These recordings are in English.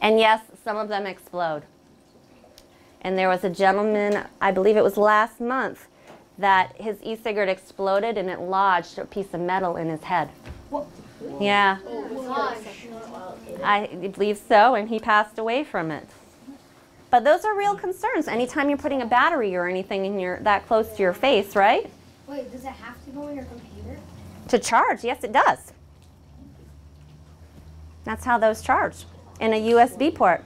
And yes, some of them explode. And there was a gentleman, I believe it was last month, that his e-cigarette exploded and it lodged a piece of metal in his head. Yeah, oh, I believe so, and he passed away from it. But those are real concerns. Anytime you're putting a battery or anything in your that close to your face, right? Wait, does it have to go in your computer? To charge, yes, it does. That's how those charge in a USB port.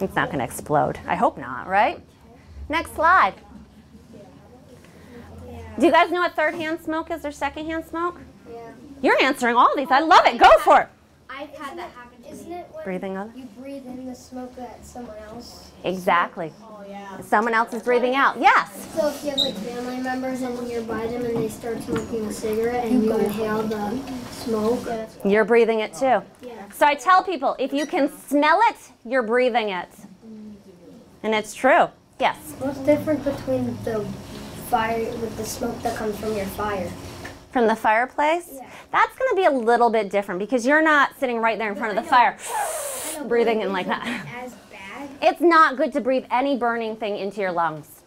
It's not going to explode. I hope not, right? Next slide. Do you guys know what third hand smoke is or second hand smoke? Yeah. You're answering all these. I love it. Go for it. I've had that happen. Isn't it Breathing on. you breathe in the smoke that someone else? Exactly. Oh, yeah. Someone else is breathing out. Yes. So if you have like family members and you're by them and they start smoking a cigarette and you inhale the smoke, You're breathing it too. yeah. So I tell people if you can smell it, you're breathing it. And it's true. Yes. What's the difference between the fire with the smoke that comes from your fire? From the fireplace? Yeah. That's going to be a little bit different because you're not sitting right there in front of the fire breathing in like that. It's not good to breathe any burning thing into your lungs.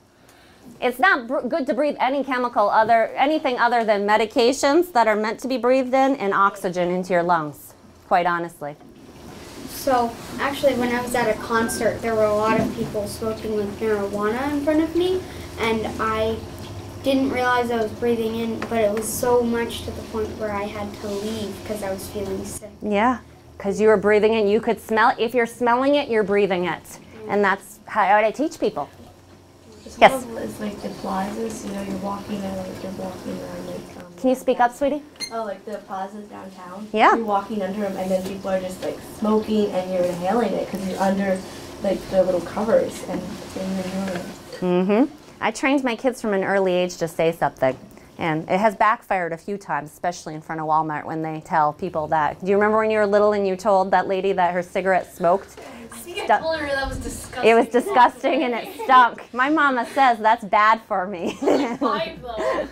It's not br- good to breathe any chemical other anything other than medications that are meant to be breathed in and oxygen into your lungs. Quite honestly. So actually, when I was at a concert, there were a lot of people smoking with marijuana in front of me, and I didn't realize I was breathing in, but it was so much to the point where I had to leave because I was feeling sick. Yeah, because you were breathing it. You could smell it. If you're smelling it, you're breathing it. And that's how I teach people. It's Yes. It's like the plazas, you know, you're walking and like you're walking around like. Um, Can you speak up, sweetie? Oh, like the plazas downtown. Yeah. You're walking under them, and then people are just like smoking, and you're inhaling it because you're under like the little covers, and then you're inhaling it. Mm-hmm. I trained my kids from an early age to say something. And it has backfired a few times, especially in front of Walmart when they tell people that. Do you remember when you were little and you told that lady that her cigarette smoked? I think I told her that was disgusting. It was disgusting and it stunk. My mama says that's bad for me.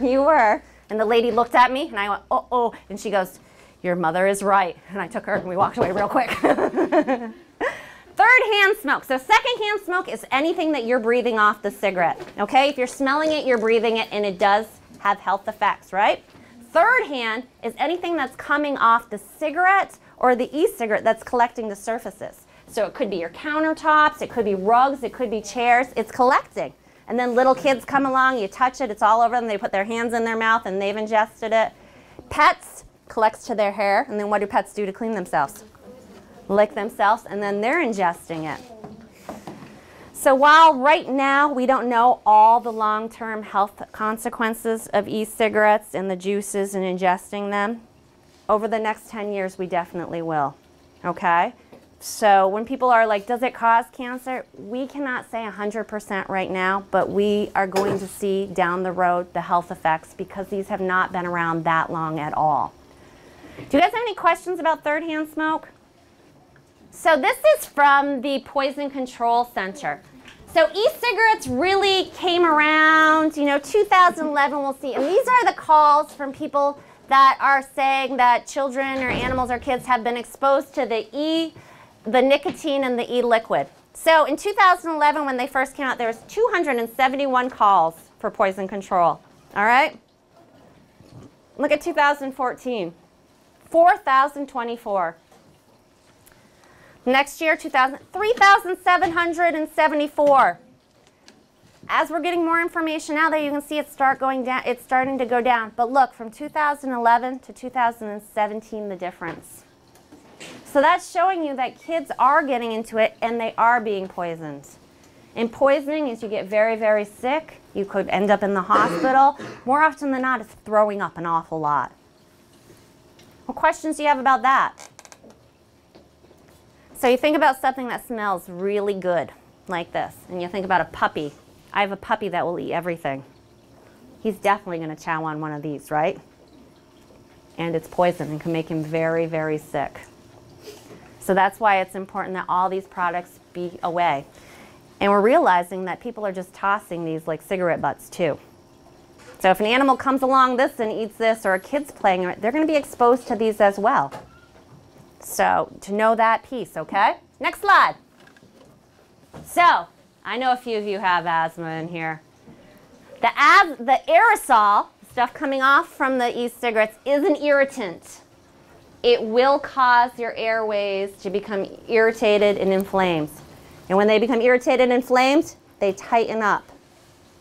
You were. And the lady looked at me and I went, oh, oh. And she goes, Your mother is right. And I took her and we walked away real quick. Third hand smoke. So, second hand smoke is anything that you're breathing off the cigarette. Okay? If you're smelling it, you're breathing it, and it does have health effects, right? Third hand is anything that's coming off the cigarette or the e cigarette that's collecting the surfaces. So, it could be your countertops, it could be rugs, it could be chairs. It's collecting. And then little kids come along, you touch it, it's all over them, they put their hands in their mouth and they've ingested it. Pets collects to their hair, and then what do pets do to clean themselves? Lick themselves, and then they're ingesting it. So while right now we don't know all the long-term health consequences of e-cigarettes and the juices and ingesting them, over the next 10 years we definitely will. Okay? So when people are like, does it cause cancer? We cannot say 100% right now, but we are going to see down the road the health effects because these have not been around that long at all. Do you guys have any questions about third hand smoke? So this is from the Poison Control Center. So e-cigarettes really came around, you know, 2011 we'll see. And these are the calls from people that are saying that children or animals or kids have been exposed to the e the nicotine and the e-liquid. So in 2011 when they first came out there was 271 calls for poison control. All right? Look at 2014. 4,024. Next year, 2000, 3,774. As we're getting more information out there you can see it start going down. It's starting to go down. But look, from 2011 to 2017, the difference. So that's showing you that kids are getting into it and they are being poisoned. And poisoning is you get very, very sick. You could end up in the hospital. More often than not, it's throwing up an awful lot. What questions do you have about that? So you think about something that smells really good, like this, and you think about a puppy. I have a puppy that will eat everything. He's definitely going to chow on one of these, right? And it's poison and can make him very, very sick. So that's why it's important that all these products be away. And we're realizing that people are just tossing these like cigarette butts too. So if an animal comes along this and eats this, or a kid's playing they're going to be exposed to these as well. So to know that piece, okay? Next slide. So I know a few of you have asthma in here. The, the aerosol, stuff coming off from the e-cigarettes, is an irritant. It will cause your airways to become irritated and inflamed. And when they become irritated and inflamed, they tighten up,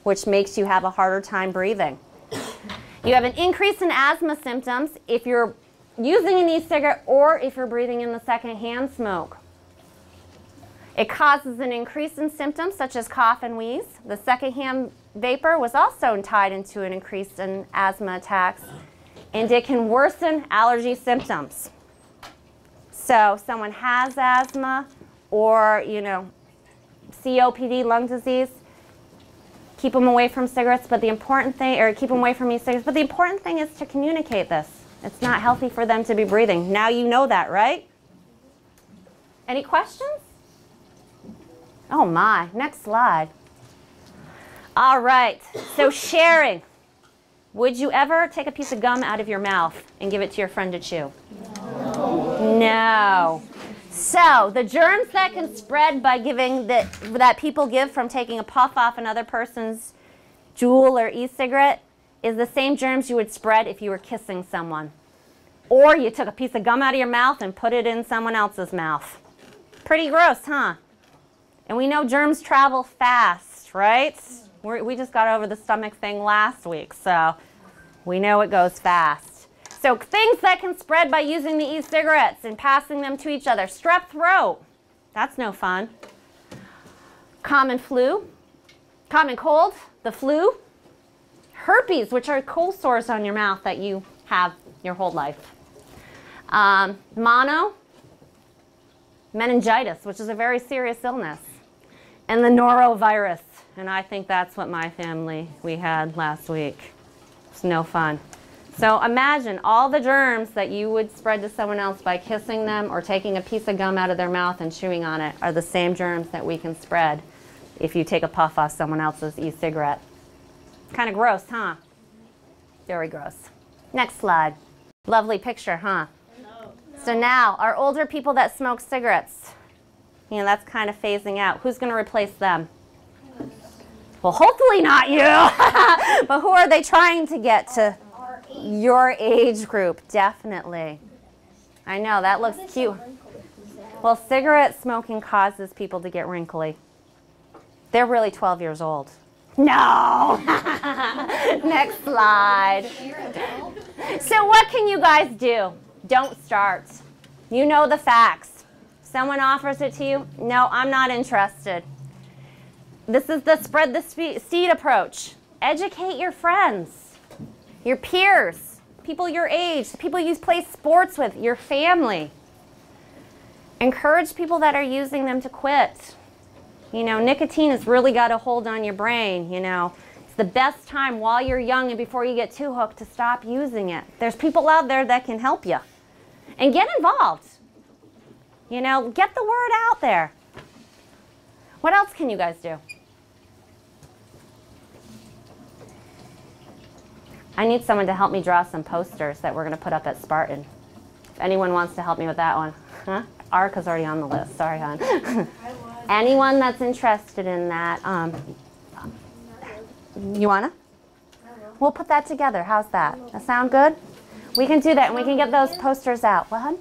which makes you have a harder time breathing. You have an increase in asthma symptoms if you're using an e-cigarette or if you're breathing in the secondhand smoke. It causes an increase in symptoms such as cough and wheeze. The secondhand vapor was also tied into an increase in asthma attacks, and it can worsen allergy symptoms. So, someone has asthma or, you know, COPD, lung disease, keep them away from cigarettes, but the important thing, or keep them away from e-cigarettes, but the important thing is to communicate this. It's not healthy for them to be breathing. Now you know that, right? Any questions? Oh my, next slide. All right, so sharing. Would you ever take a piece of gum out of your mouth and give it to your friend to chew? No. So the germs that can spread by giving that that people give from taking a puff off another person's Juul or e-cigarette is the same germs you would spread if you were kissing someone. Or you took a piece of gum out of your mouth and put it in someone else's mouth. Pretty gross, huh? And we know germs travel fast, right? We're, we just got over the stomach thing last week, so we know it goes fast. So things that can spread by using the e-cigarettes and passing them to each other. Strep throat. That's no fun. Common flu. Common cold, the flu. Herpes, which are cold sores on your mouth that you have your whole life. Um, mono, meningitis, which is a very serious illness, and the norovirus. And I think that's what my family we had last week. It's no fun. So imagine all the germs that you would spread to someone else by kissing them or taking a piece of gum out of their mouth and chewing on it are the same germs that we can spread if you take a puff off someone else's e-cigarette. Kind of gross, huh? Very gross. Next slide. Lovely picture, huh? So now, our older people that smoke cigarettes, you know, that's kind of phasing out. Who's going to replace them? Well, hopefully not you. but who are they trying to get to your age group? Definitely. I know, that looks cute. Well, cigarette smoking causes people to get wrinkly. They're really 12 years old. No! Next slide. So, what can you guys do? Don't start. You know the facts. Someone offers it to you? No, I'm not interested. This is the spread the seed approach. Educate your friends, your peers, people your age, people you play sports with, your family. Encourage people that are using them to quit. You know, nicotine has really got a hold on your brain, you know. It's the best time while you're young and before you get too hooked to stop using it. There's people out there that can help you. And get involved. You know, get the word out there. What else can you guys do? I need someone to help me draw some posters that we're going to put up at Spartan. If anyone wants to help me with that one. Huh? Arka's already on the list. Sorry, hon. anyone that's interested in that, um, you wanna? We'll put that together. How's that? That sound good? We can do that, and we can get those posters out. What, hon?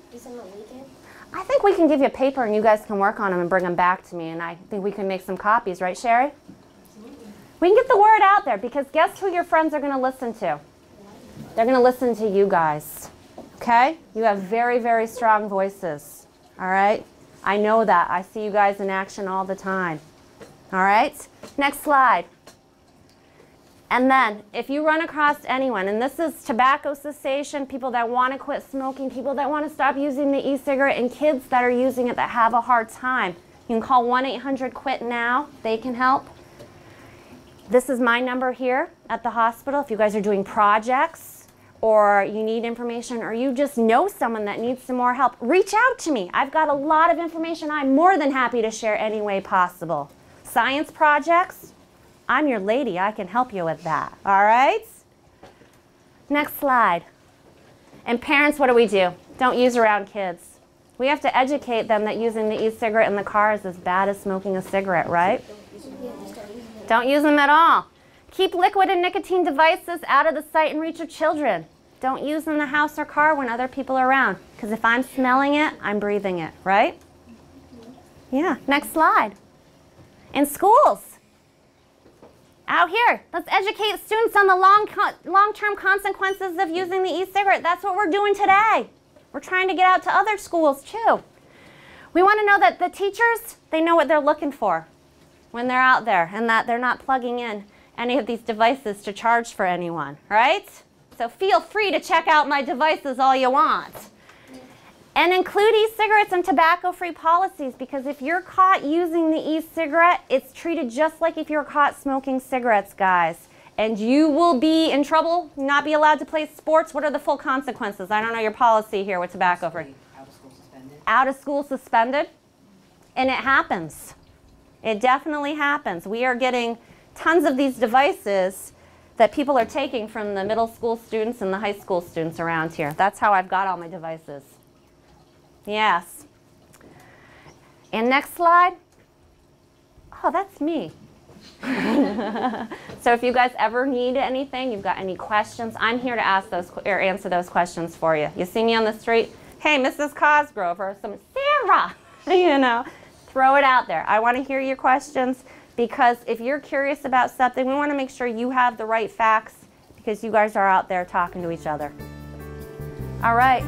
I think we can give you a paper, and you guys can work on them and bring them back to me, and I think we can make some copies, right, Sherry? We can get the word out there because guess who your friends are going to listen to? They're going to listen to you guys. Okay? You have very, very strong voices. All right? I know that. I see you guys in action all the time. All right? Next slide. And then, if you run across anyone, and this is tobacco cessation, people that want to quit smoking, people that want to stop using the e cigarette, and kids that are using it that have a hard time, you can call 1 800 QUIT now. They can help. This is my number here at the hospital. If you guys are doing projects or you need information or you just know someone that needs some more help, reach out to me. I've got a lot of information I'm more than happy to share any way possible. Science projects, I'm your lady. I can help you with that. All right? Next slide. And parents, what do we do? Don't use around kids. We have to educate them that using the e-cigarette in the car is as bad as smoking a cigarette, right? Don't use them at all. Keep liquid and nicotine devices out of the sight and reach of children. Don't use in the house or car when other people are around. Because if I'm smelling it, I'm breathing it, right? Yeah, next slide. In schools, out here, let's educate students on the long, long-term consequences of using the e-cigarette. That's what we're doing today. We're trying to get out to other schools too. We want to know that the teachers, they know what they're looking for when they're out there and that they're not plugging in any of these devices to charge for anyone, right? So feel free to check out my devices all you want. And include e-cigarettes and tobacco-free policies because if you're caught using the e-cigarette, it's treated just like if you're caught smoking cigarettes, guys. And you will be in trouble, not be allowed to play sports. What are the full consequences? I don't know your policy here with tobacco-free. Out of school suspended. Out of school suspended. And it happens. It definitely happens. We are getting tons of these devices that people are taking from the middle school students and the high school students around here. That's how I've got all my devices. Yes. And next slide. Oh, that's me. so if you guys ever need anything, you've got any questions, I'm here to ask those or answer those questions for you. You see me on the street, hey, Mrs. Cosgrove or some Sarah, you know, throw it out there. I want to hear your questions because if you're curious about something, we want to make sure you have the right facts because you guys are out there talking to each other. All right.